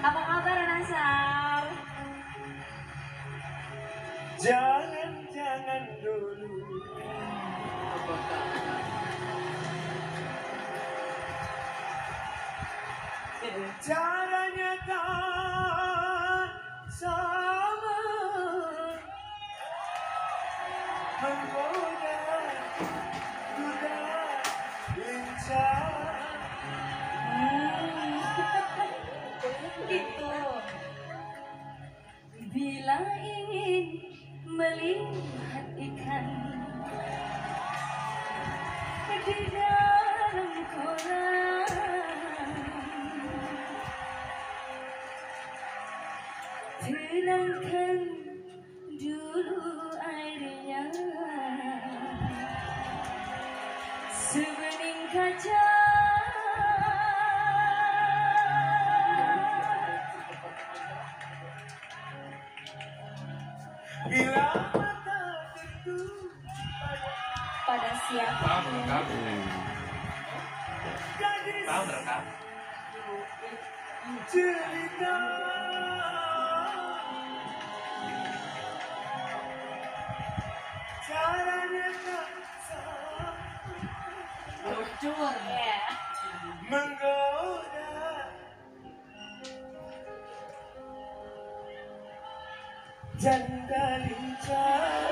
Apa kabar Nasar? Jangan, jangan dulu. Caranya tak sama. Menggoda, kuda, lincah melihat ikan di dalam kolam, tenangkan dulu airnya sebening kaca. Bila mata tertuju pada siapa? Tahu jadi Tahu? Cerita Caranya tak sama Bocor Janda lincah